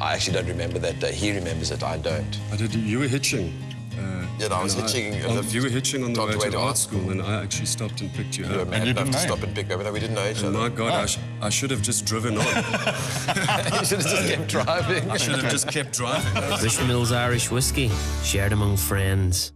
I actually don't remember that day. He remembers it. I don't. I did. You were hitching. Uh, Yeah, no, I was hitching on- the- you were hitching on the way to, way to art school, and I actually stopped and picked you You were up. mad you enough to stop and pick me up. No, we didn't know each And other. my God, I, sh- I should have just driven on. you should have just kept driving. I should have just kept driving. Bushmills Irish whiskey, shared among friends.